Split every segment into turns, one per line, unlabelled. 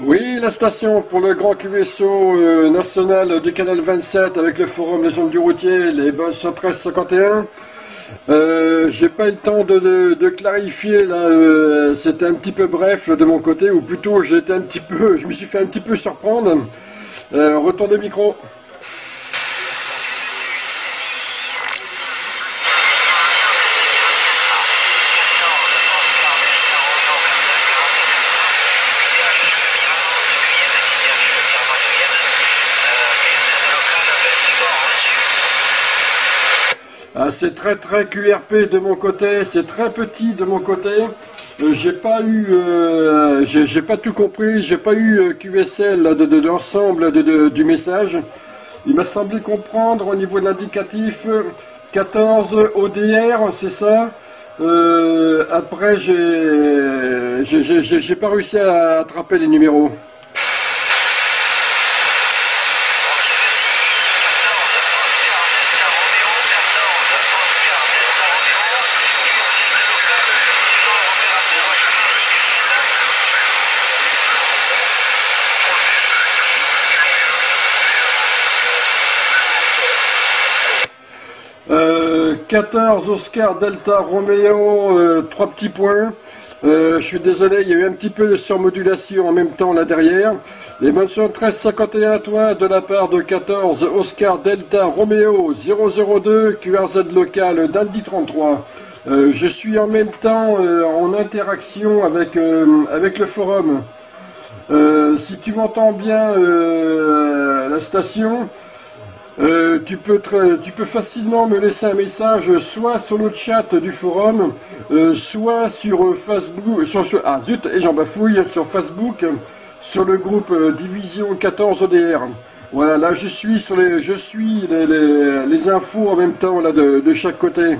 Oui, la station pour le grand QSO euh, national du canal 27 avec le forum des ondes du routier, les bus 1351. Euh, J'ai pas eu le temps de, clarifier là, euh, c'était un petit peu bref de mon côté, ou plutôt été un petit peu, je me suis fait un petit peu surprendre. Euh, retour de micro. C'est très très QRP de mon côté, c'est très petit de mon côté. Euh, j'ai pas eu, euh, j'ai pas tout compris, j'ai pas eu euh, QSL de, l'ensemble du message. Il m'a semblé comprendre au niveau de l'indicatif 14 ODR, c'est ça. après, j'ai pas réussi à attraper les numéros. 14 Oscar Delta Romeo, euh, trois petits points. Euh, je suis désolé, il y a eu un petit peu de surmodulation en même temps là derrière. Les mentions 1351 à toi de la part de 14 Oscar Delta Romeo 002 QRZ local d'Aldi 33. je suis en même temps en interaction avec, avec le forum. si tu m'entends bien la station, euh, tu, peux tu peux facilement me laisser un message soit sur le chat du forum, euh, soit sur euh, Facebook, sur, ah zut, et j'en bafouille, sur Facebook, sur le groupe Division 14 ODR. Voilà, là je suis sur les, je suis les, infos en même temps là de, de chaque côté.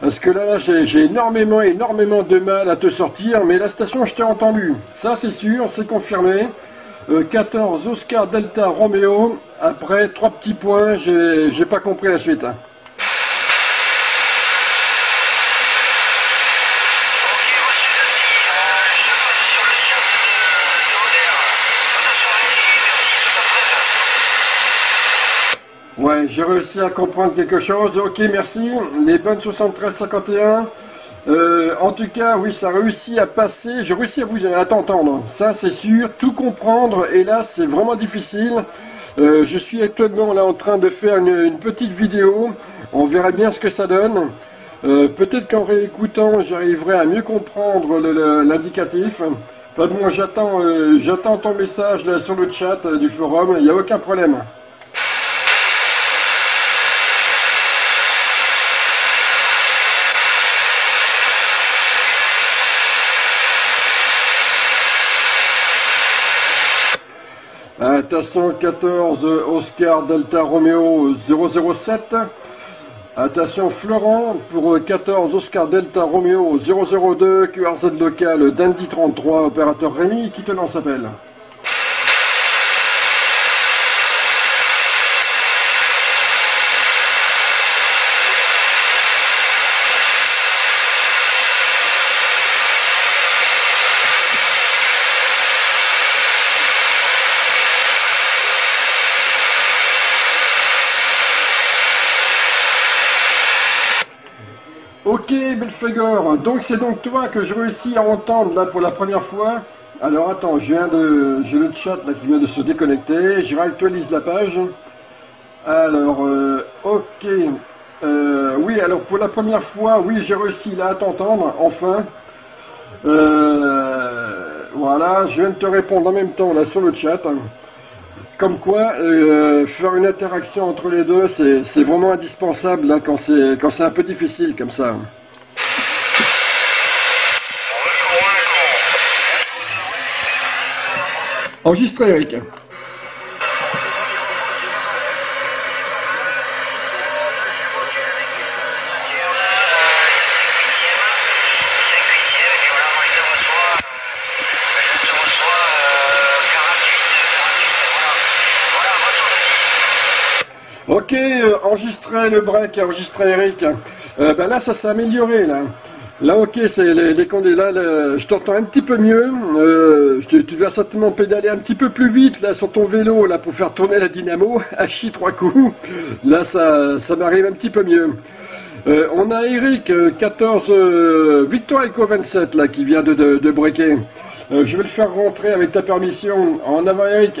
Parce que là, j'ai énormément, énormément de mal à te sortir, mais la station, je t'ai entendu. Ça, c'est sûr, c'est confirmé. 14 euh, Oscar Delta Romeo. Après, trois petits points, j'ai pas compris la suite. Ouais, j'ai réussi à comprendre quelque chose. Ok, merci. Les bonnes 7351. Euh, en tout cas, oui, ça réussit à passer. J'ai réussi à vous à t'entendre. Ça, c'est sûr. Tout comprendre, et là, c'est vraiment difficile. Euh, je suis actuellement là en train de faire une, petite vidéo. On verra bien ce que ça donne. Euh, peut-être qu'en réécoutant, j'arriverai à mieux comprendre l'indicatif. Enfin bon, j'attends ton message sur le chat du forum. Il n'y a aucun problème. Attention 14 Oscar Delta Romeo 007. Attention Florent pour 14 Oscar Delta Romeo 002 QRZ local d'Andy 33 opérateur Rémi qui te lance appel. Ok, Belfegor, donc c'est donc toi que je réussis à entendre là pour la première fois. Alors attends, j'ai le chat là qui vient de se déconnecter, je réactualise la page. Alors, euh, ok, euh, oui, alors pour la première fois, oui, j'ai réussi là à t'entendre, enfin. Euh, voilà, je viens de te répondre en même temps là sur le chat. Comme quoi, faire une interaction entre les deux, c'est vraiment indispensable là, quand c'est un peu difficile comme ça. Enregistré, Eric. Ok, euh, enregistré le break, enregistré Eric. Euh, ben là, ça s'est amélioré là. Là, ok, c'est les, les Là, je t'entends un petit peu mieux. Euh, tu, dois certainement pédaler un petit peu plus vite là sur ton vélo là pour faire tourner la dynamo. À chi trois coups. Là, ça, ça m'arrive un petit peu mieux. Euh, on a Eric, 14 euh, euh, Victor Eco 27 là qui vient de, de, de breaker. Je vais le faire rentrer avec ta permission. En avant, Eric.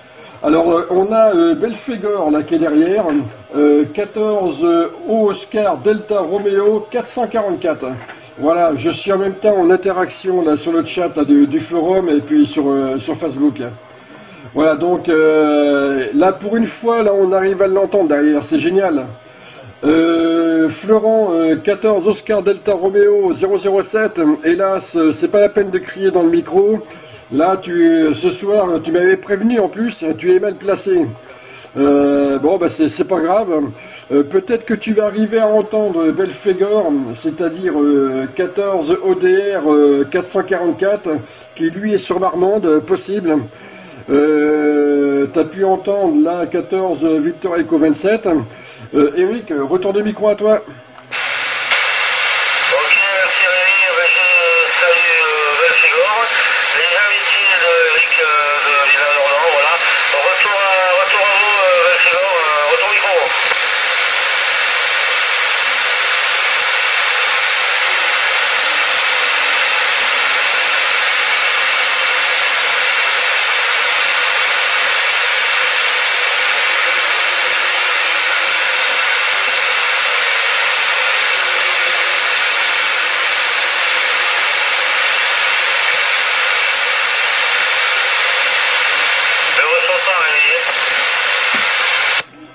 Alors, euh, on a euh, Belfegor là qui est derrière, 14 euh, Oscar Delta Romeo 444. Voilà, je suis en même temps en interaction là sur le chat du, forum et puis sur, Facebook. Voilà, donc là pour une fois, là on arrive à l'entendre derrière, c'est génial. Florent, 14 euh, Oscar Delta Romeo 007, hélas, c'est pas la peine de crier dans le micro. Là, ce soir, tu m'avais prévenu en plus, tu es mal placé. bon, bah c'est pas grave. Peut-être que tu vas arriver à entendre Belfegor, c'est-à-dire 14 ODR 444, qui lui est sur Marmande, possible. Euh, T'as pu entendre là 14 Victor Eco 27. Euh, Eric, retour de micro à toi.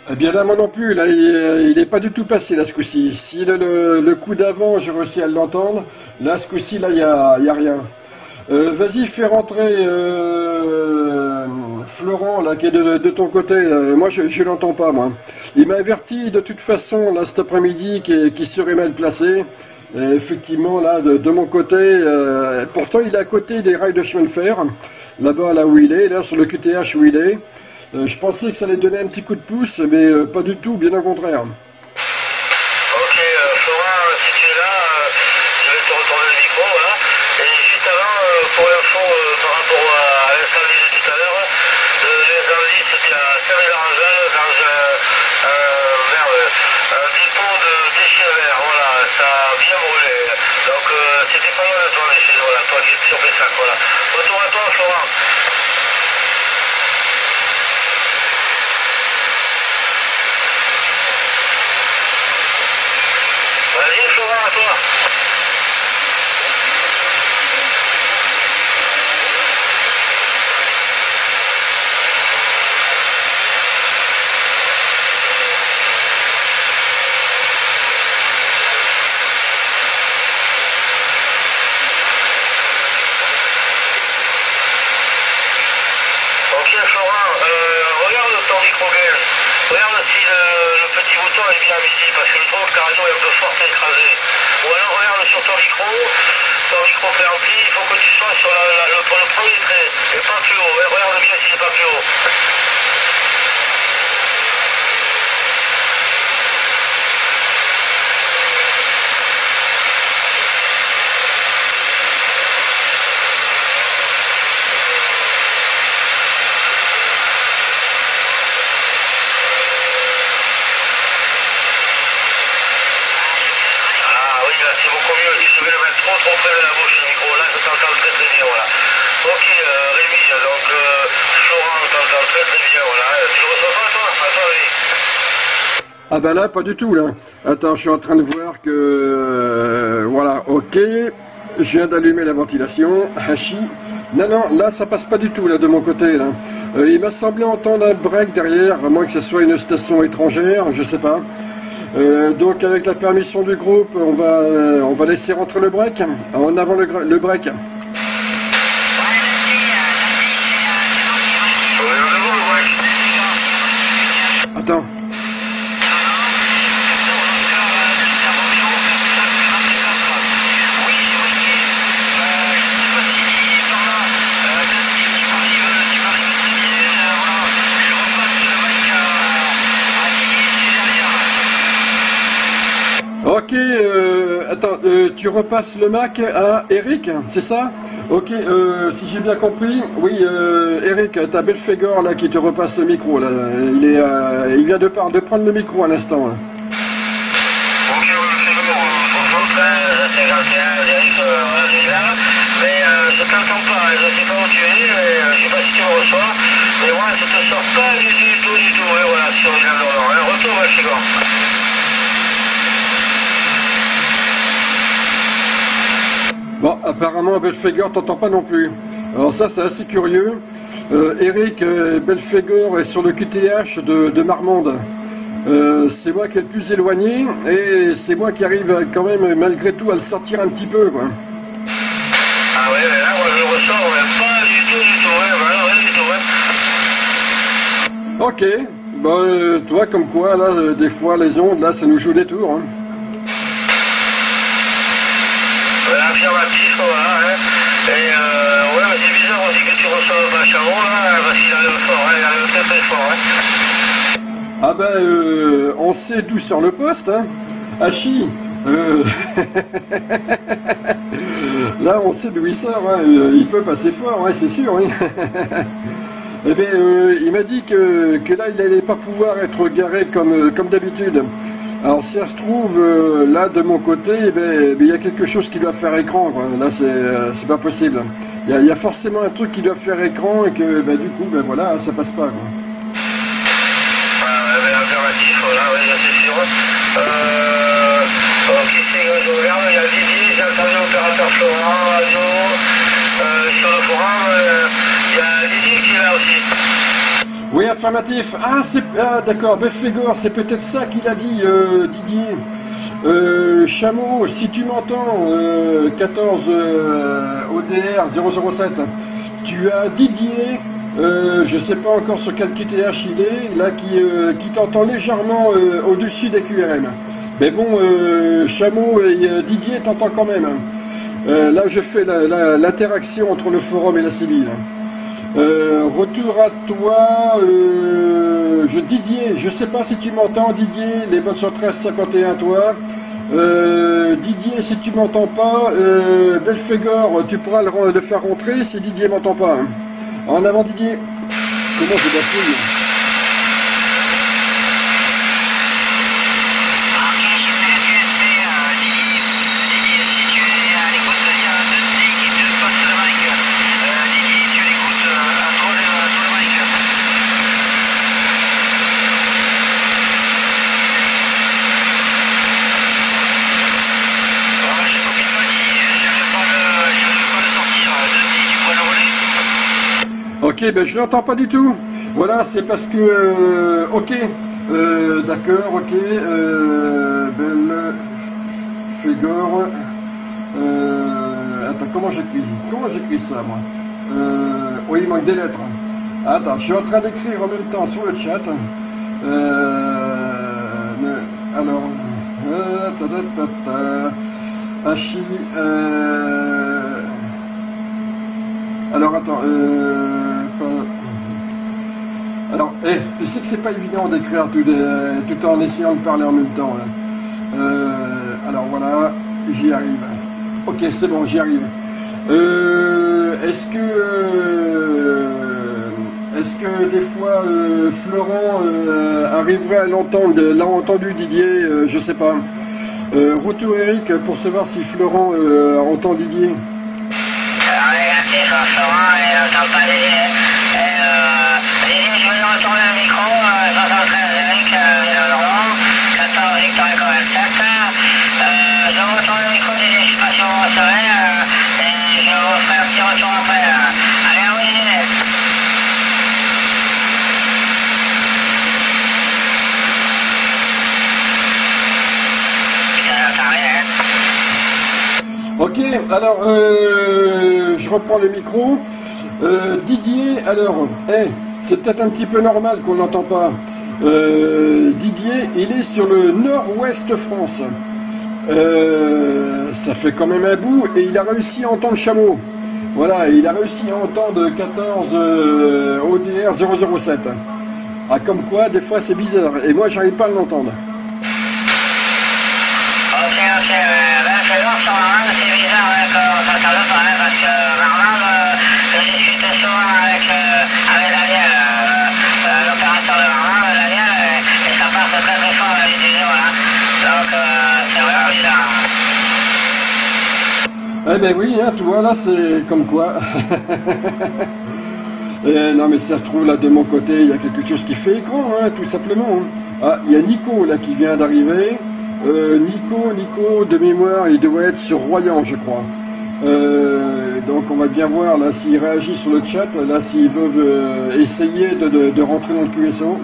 Eh bien là, moi non plus, là, il n'est pas du tout passé là ce coup-ci. Si le, coup d'avant, j'ai réussi à l'entendre, là ce coup-ci, là, il n'y a, rien. Euh, vas-y, fais rentrer euh, Florent, là, qui est de, ton côté. Moi, je ne l'entends pas, moi. Il m'a averti de toute façon, là, cet après-midi, qu'il serait mal placé. effectivement, là, de, mon côté, euh, pourtant, il est à côté des rails de chemin de fer, là-bas, là où il est, là, sur le QTH où il est. Euh, je pensais que ça allait donner un petit coup de pouce, mais euh, pas du tout, bien au contraire.
Ok, euh, Florent, si tu es là, je vais te retourner le micro, voilà. Et juste avant, pour l'info, par rapport à l'incendie de tout à l'heure, l'incendie c'était à Saint-Mélarangeal, dans un, dépôt de déchets verts, voilà, ça a bien brûlé. Donc c'était pas mal de toi, voilà, toi qui es sur ça, voilà. Retour à toi, Florent.
Ah ben là, pas du tout là. Attends, je suis en train de voir que... Euh, voilà, ok. Je viens d'allumer la ventilation. Hachi. Non, non, là, ça passe pas du tout là de mon côté. Euh, il m'a semblé entendre un break derrière, à moins que ce soit une station étrangère, je sais pas. Euh, donc avec la permission du groupe, on va, on va laisser rentrer le break. En avant le break.
Oui, rendez-vous, ouais.
Attends. Ok, euh, attends, euh, tu repasses le Mac à Eric, c'est ça? Ok, euh, si j'ai bien compris, oui, euh, Eric, t'as Belfegor là qui te repasse le micro. Il est, euh, il vient de, prendre le micro à l'instant.
bon, euh, franchement, très, très gentil, hein, Eric, euh, voilà, je suis là, mais
apparemment Belfegor t'entend pas non plus. Alors ça c'est assez curieux. Euh, Eric euh, Belfegor est sur le QTH de, de Marmande. Euh, c'est moi qui est le plus éloigné et c'est moi qui arrive quand même malgré tout à le sortir un petit peu quoi.
Ah ouais, mais là, je le ouais, pas du tout, du tout, ouais, voilà, ouais, du tout, ouais.
Ok, bah euh, toi comme quoi là des fois les ondes là ça nous joue des tours. hein.
Affirmatif, voilà, hein. Et euh, ouais, mais c'est bizarre aussi que tu reçois pas Charo, là, parce qu'il arrive fort, hein, il arrive très très fort, hein.
Ah ben euh, on sait d'où sort le poste hein. Hachi euh, Là on sait d'où il sort, hein. Euh, il peut passer fort, ouais, c'est sûr. oui. Eh bien, euh, il m'a dit que, que là il n'allait pas pouvoir être garé comme, euh, comme d'habitude. Alors si ça se trouve, euh, là de mon côté, eh ben, ben, il y a quelque chose qui doit faire écran. Là c'est euh, c'est pas possible. Il y, a, forcément un truc qui doit faire écran et que ben, du coup, ben voilà, ça passe pas. Quoi.
Ouais, ouais, affirmatif, voilà, c'est sûr. Euh, ok, c'est je regarde, il y a Didier, j'ai entendu l'opérateur Florent, radio, euh, sur le forum, euh, il y a Didier qui est là aussi.
Oui, affirmatif. Ah, ah, d'accord. Belfegor, c'est peut-être ça qu'il a dit, euh, Didier. Euh, Chameau, si tu m'entends, euh, 14 euh, ODR 007, tu as Didier, euh, je sais pas encore sur quel QTH il est, là qui, qui t'entend légèrement au-dessus des QRM. Mais bon, Chameau et Didier t'entend quand même. Là, je fais l'interaction entre le forum et la civile. Euh, retour à toi, euh, je, Didier, je sais pas si tu m'entends, Didier, les bonnes sur 1351 toi. Euh, Didier, si tu m'entends pas, euh, tu pourras le, faire rentrer si Didier m'entend pas. En avant Didier. Comment je Ok, ben je l'entends pas du tout. Voilà, c'est parce que... euh, ok, euh, d'accord, ok. Euh, Belle... Fégor... Attends, comment j'écris? Comment j'écris ça, moi? Oui, il manque des lettres. Attends, je suis en train d'écrire en même temps sur le chat. Alors... Hachi... Alors attends, euh, pas- alors, eh, tu sais que c'est pas évident d'écrire tout, de- tout en essayant de parler en même temps. hein. Euh, alors voilà, j'y arrive. Ok, c'est bon, j'y arrive. Euh, est-ce que, euh, est-ce que des fois euh, Florent euh, arriverait à l'entendre, l'a entendu Didier, euh, je sais pas. Euh, retour Eric pour savoir si Florent euh, entend Didier.
Euh, et euh, t'entends pas Didier. Et euh, Didier, je vais retourner le micro, euh, 73 Eric, euh, Laurent, 14 Victor Echo 27. Euh, je retourne le micro, Didier, je sais pas si vous me recevez, euh, et je vous ferai un petit retour après. Euh. Allez, oui, Didier.
Ok, alors euh, je reprends le micro. Euh, Didier, alors, eh, c'est peut-être un petit peu normal qu'on n'entend pas. Euh, Didier, il est sur le nord-ouest France. Ça fait quand même un bout et il a réussi à entendre Chameau. Voilà, il a réussi à entendre 14 euh, ODR 007. Ah, comme quoi, des fois c'est bizarre. Et moi, j'arrive pas à l'entendre.
Ok, ok, euh, ben c'est long sur Marmande, c'est bizarre ouais, qu'on s'entende pas, hein, parce que Marmande, euh, je discute souvent avec, euh, avec Daniel, euh, euh, l'opérateur de Marmande, Daniel, et, et ça passe très très fort à l'utiliser, voilà. Donc, euh, c'est vraiment bizarre.
Eh ben oui, hein, tu vois, là, c'est comme quoi. Eh, non, mais ça se trouve, là, de mon côté, il y a quelque chose qui fait écran, hein, tout simplement. hein. Ah, il y a Nico, là, qui vient d'arriver. Euh, Nico, Nico, de mémoire, il doit être sur Royan, je crois. Euh, donc, on va bien voir, là, s'il réagit sur le chat, là, s'ils peuvent euh, essayer de rentrer dans le QSO.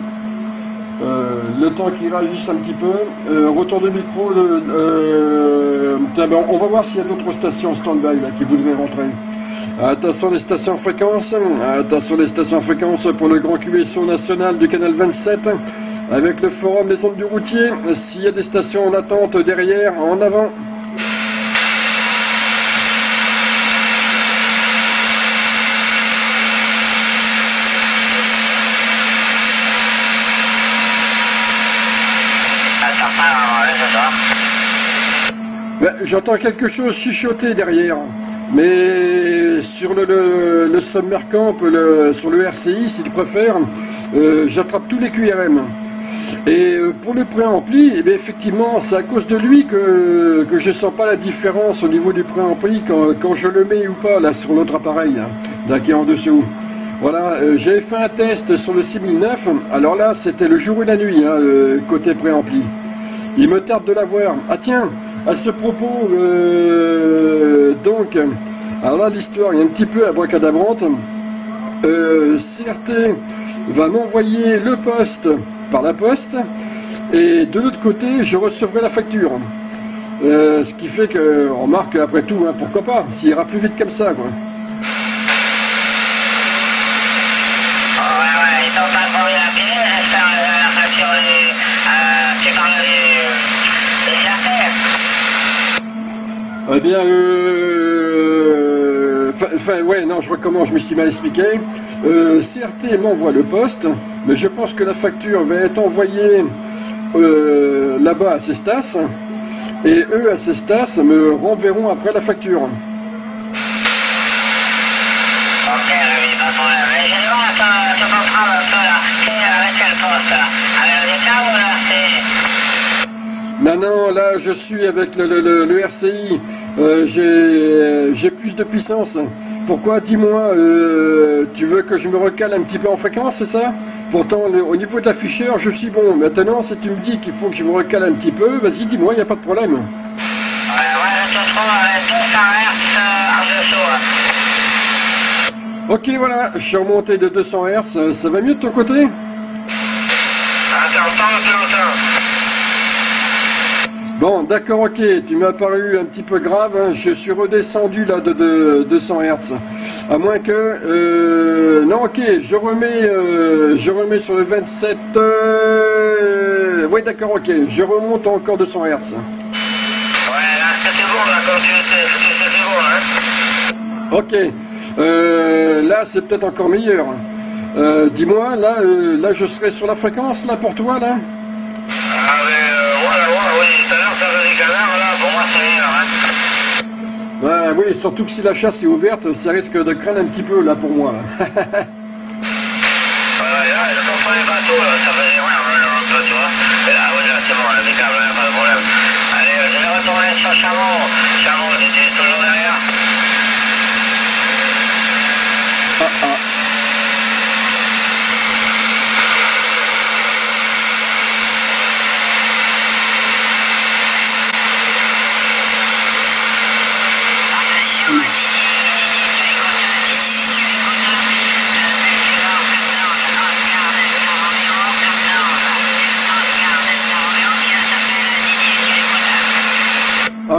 Euh, le temps qu'ils réagissent un petit peu. Euh, retour de micro. euh, ben, on va voir s'il y a d'autres stations stand-by qui voudraient rentrer. Attention les stations fréquences. Attention les stations fréquences pour le grand QSO national du canal 27. Avec le forum des ondes du routier. S'il y a des stations en attente derrière, en avant.
Attends pas, euh, ce soir.
Ben, J'entends quelque chose chuchoter derrière. Mais sur le, le, Summer Camp, sur le RCI, si tu préfères, euh, j'attrape tous les QRM. Et euh, pour le préampli, eh effectivement, c'est à cause de lui que, je sens pas la différence au niveau du préampli quand, quand je le mets ou pas là sur l'autre appareil, hein, là, qui est en dessous. Voilà, euh, j'avais fait un test sur le 6009. Alors là, c'était le jour et la nuit, hein, côté préampli. Il me tarde de la voir. Ah tiens, à ce propos, euh, donc, alors là l'histoire est un petit peu abracadabrante. Euh, CRT va m'envoyer le poste par la poste et de l'autre côté je recevrai la facture. Euh, ce qui fait que, on remarque après tout, hein, pourquoi pas, s'il ira plus vite comme ça quoi.
Oh. Euh, tu parles du... du CRT
Eh bien, euh... Enfin, ouais, non, je recommence, je me suis mal expliqué. Euh, CRT m'envoie le poste, mais je pense que la facture va être envoyée euh, là-bas à Cestas, et eux à Cestas me renverront après la facture. Non, non, là, je suis avec le, le- le- le RCI. Euh, j'ai- J'ai plus de puissance. Pourquoi Dis-moi, euh, tu veux que je me recale un petit peu en fréquence, c'est ça? Pourtant, le- au niveau de l'afficheur, je suis bon. Maintenant, si tu me dis qu'il faut que je me recale un petit peu, vas-y, dis-moi, il n'y a pas de problème.
Ouais, ouais, je te trouve avec 200 Hz euh, en dessous.
Ok, voilà, je suis remonté de 200 Hz. Euh, Ça va mieux de ton côté?
Attends, attends, attends, attends.
Bon, d'accord, ok, tu m'as paru un petit peu grave. hein. Je suis redescendu là de, de 200 Hz. À moins que... euh, non, ok, je remets, euh, je remets sur le 27... Euh, oui, d'accord, ok, je remonte encore 200 Hz.
Ouais, là, c'était bon là, quand tu c'était bon hein.
Ok, euh, là c'est peut-être encore meilleur. Dis-moi, là, euh, là je serai sur la fréquence là pour toi là?
Ah, euh, voilà, voilà, oui, tout à l'heure, ça faisait galère, là, pour moi, c'est meilleur, hein.
Ouais, oui, surtout que si la chasse est ouverte, ça risque de craindre un petit peu là pour moi. là.
Ouais, ouais, là, je comprends les bateaux, là, ça faisait rien, un peu, tu vois. Et là, oui, là, c'est bon, là, des câbles, là, pas de problème. Allez, euh, je vais retourner sur Chamon. Chamon, j'étais toujours derrière.
ah, ah.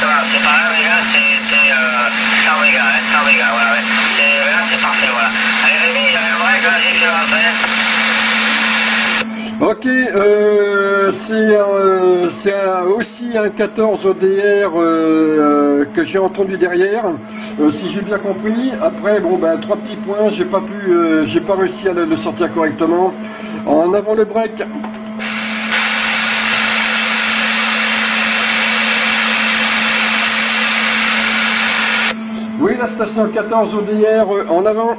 C'est
pas 1 méga, c'est euh, 100 mégas, hein, 100 mégas, voilà, ouais. C'est- Là c'est parfait, voilà. Allez Rémi, j'avais le break, vas-y, fais rentrer.
Ok, euh, c'est euh, aussi un 14 ODR euh, que j'ai entendu derrière, si j'ai bien compris. Après, bon ben trois petits points, j'ai pas pu, j'ai pas réussi à le sortir correctement. En avant le break. Oui, la station 14 ODR euh, en avant.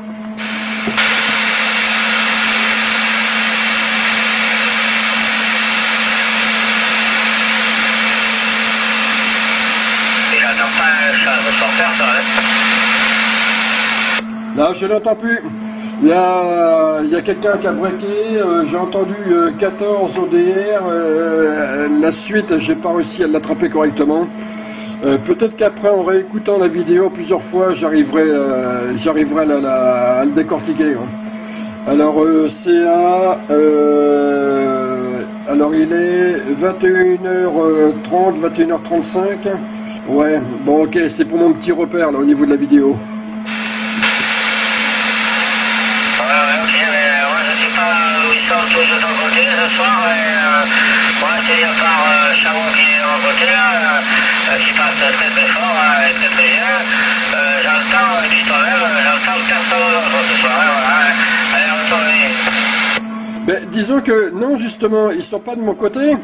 Ça, hein.
Je n'entends plus. Il y a, quelqu'un qui a breaké, euh, j'ai entendu euh, 14 ODR, euh, la suite, j'ai pas réussi à l'attraper correctement. Euh, Peut-être qu'après, en réécoutant la vidéo plusieurs fois, j'arriverai euh, j'arriverai à, le décortiquer. hein. Alors, euh, CA, euh, alors il est 21h30, 21h35. Ouais, bon ok, c'est pour mon petit repère là au niveau de la vidéo.
Ouais, ouais, soir, moi c'est à part Chabot qui est mon côté là,
disons que non, justement, ils sont pas de mon côté.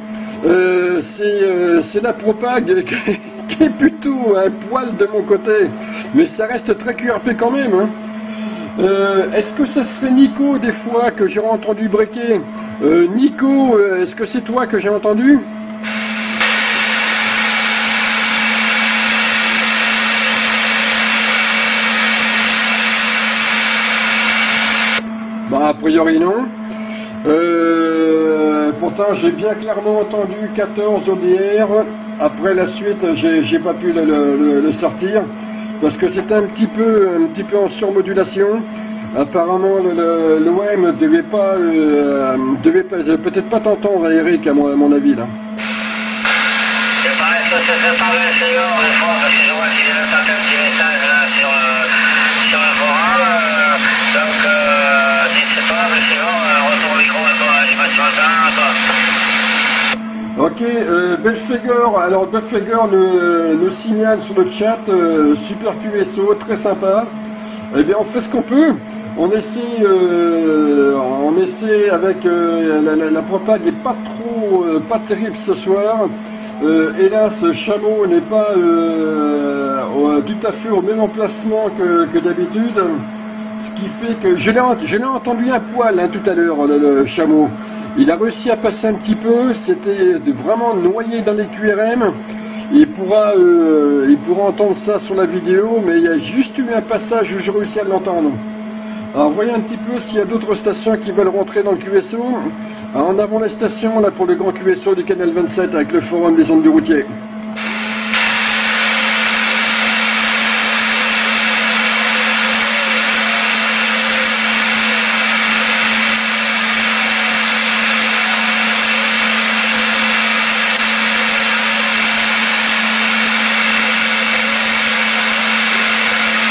Euh, c'est euh, c'est la propague qui, est plutôt un poil de mon côté. Mais ça reste très QRP quand même. hein. Euh, est-ce que ce serait Nico des fois que j'aurais entendu breaker Nico, est-ce que c'est toi que j'ai entendu Bah, a priori non. Euh, pourtant, j'ai bien clairement entendu 14 ODR. Après la suite, j'ai pas pu le, sortir parce que c'était un petit peu, en surmodulation. Apparemment, l'OM devait pas, euh, pas, peut-être pas t'entendre, Eric, à mon, mon avis là
pareil, ça se fait par le Seigneur des fois, parce que je vois qu'il a tapé un petit message là sur, euh, sur le forum. euh, donc, euh, si c'est pas, mais c'est bon, euh, retour au micro, quoi, animation temps, quoi.
Ok, euh, Belfegor, alors Belfegor nous, nous signale sur le chat, euh, super QSO, très sympa. Eh bien, on fait ce qu'on peut. On essaie, euh, on essaie avec euh, la, la, la propague est pas trop, pas terrible ce soir. Hélas, Chameau n'est pas tout à fait au même emplacement que, d'habitude. Ce qui fait que je l'ai entendu un poil hein, tout à l'heure, le, le chameau. Il a réussi à passer un petit peu, c'était vraiment noyé dans les QRM. Il pourra, euh, il pourra entendre ça sur la vidéo, mais il y a juste eu un passage où j'ai réussi à l'entendre. Alors voyez un petit peu s'il y a d'autres stations qui veulent rentrer dans le QSO. En avant les stations là pour le grand QSO du canal 27 avec le forum des ondes du routier.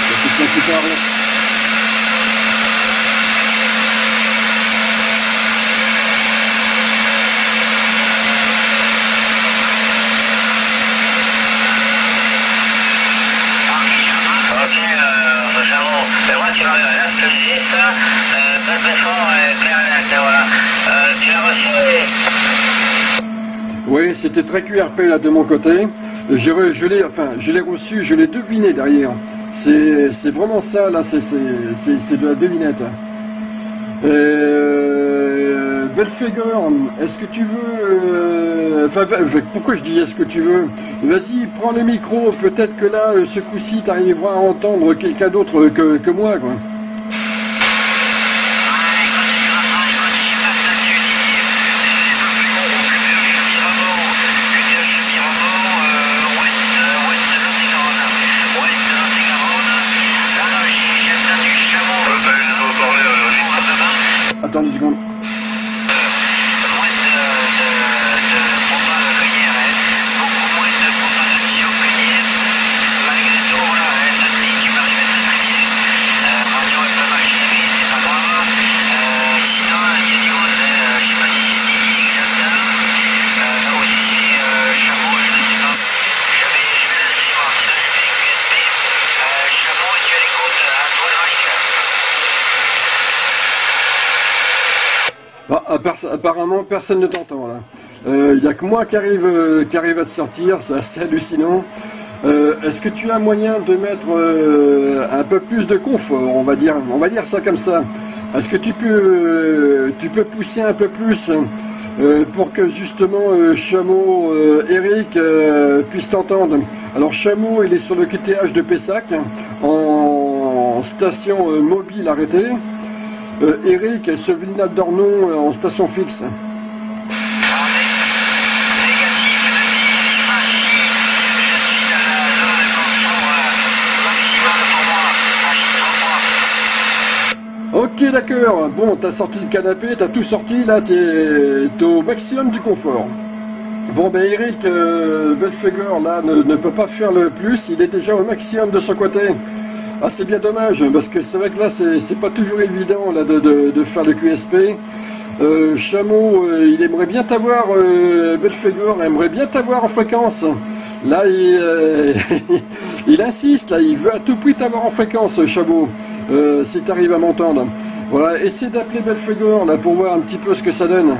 C'est quelqu'un qui parle.
Ok, euh, Chameau, mais moi tu vas regarder là, ce que je dis, ça, euh, très très fort et clair et net, voilà. Euh, tu l'as reçu, oui.
Oui, c'était très QRP là de mon côté. Je, l'ai, enfin, reçu, je l'ai deviné derrière. C'est, vraiment ça là, c'est, de la devinette. Euh, Belfegor, est-ce que tu veux... euh, Enfin, pourquoi je dis est-ce que tu veux? Vas-y, prends le micro, peut-être que là, euh, ce coup-ci, tu arriveras à entendre quelqu'un d'autre que, que moi, quoi. Apparemment, personne ne t'entend. Il n'y a que moi qui arrive, euh, qui arrive à te sortir, c'est assez hallucinant. Euh, Est-ce que tu as moyen de mettre euh, un peu plus de confort, on va dire, on va dire ça comme ça. Est-ce que tu peux, euh, tu peux pousser un peu plus euh, pour que justement euh, Chameau, euh, Eric euh, puisse t'entendre? Alors Chameau, il est sur le QTH de Pessac, en station euh, mobile arrêtée. Euh, Eric Villeneuve d'Ornon euh, en station fixe. Ok d'accord, bon t'as sorti le canapé, t'as tout sorti, là t'es au maximum du confort. Bon ben Eric euh, là ne peut pas faire le plus, il est déjà au maximum de son côté. Ah c'est bien dommage, parce que c'est vrai que là c'est pas toujours évident là de, faire le QSP. Euh, Chameau, euh, il aimerait bien t'avoir, euh, Belfegor aimerait bien t'avoir en fréquence. Là il, euh, il insiste, là il veut à tout prix t'avoir en fréquence Chameau, si t'arrives à m'entendre. Voilà, essaie d'appeler Belfegor là pour voir un petit peu ce que ça donne.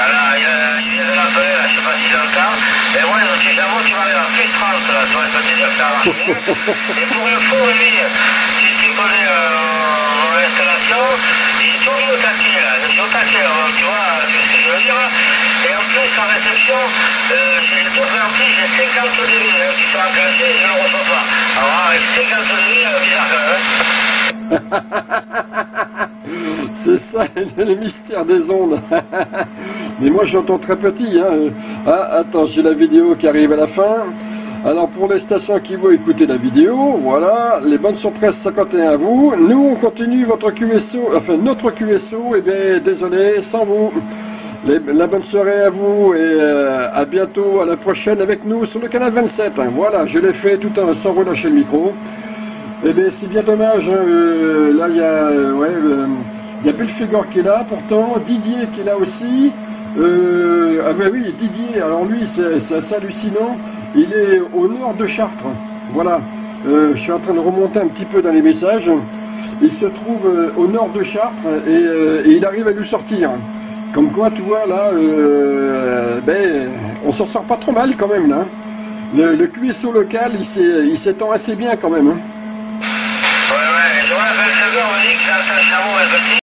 Alors, il, euh, il vient de l'appeler, là, je sais pas s'il entend. Et ouais, donc si j'avoue, tu vas aller à plus 30, là, tu vas te dire que ça marche bien. Et pour info, lui, si tu connais euh, mon installation, il est toujours au taquet, là. Je suis au taquet, alors, tu vois, tu sais ce que je veux dire. Et en plus, en réception, euh, j'ai tout rempli, j'ai 50 devis hein, qui sont enclenchés et je ne le reçois pas. Alors, avec 50 devis, euh, bizarre quand même. hein.
C'est ça le mystère des ondes. Mais moi j'entends très petit. Hein. Ah, attends, j'ai la vidéo qui arrive à la fin. Alors pour les stations qui vont écouter la vidéo, voilà, les bonnes sont 1351 à vous. Nous on continue votre QSO, enfin notre QSO, et bien désolé, sans vous. La bonne soirée à vous et euh, à bientôt, à la prochaine avec nous sur le canal 27. hein. Voilà, je l'ai fait tout en sans relâcher le micro. Eh bien, c'est bien dommage. hein, euh, là, il y a, euh, ouais, il y a Belfegor qui est là, pourtant. Didier qui est là aussi. Euh, ah ben oui, Didier. Alors lui, c'est assez hallucinant. Il est au nord de Chartres. Voilà. Euh, je suis en train de remonter un petit peu dans les messages. Il se trouve euh, au nord de Chartres et, euh, et il arrive à nous sortir. Comme quoi, tu vois, là, euh, ben, on s'en sort pas trop mal quand même, là. Le, le local, il s'étend assez bien quand même. hein.
Ouais, ouais, me dit que c'est un petit.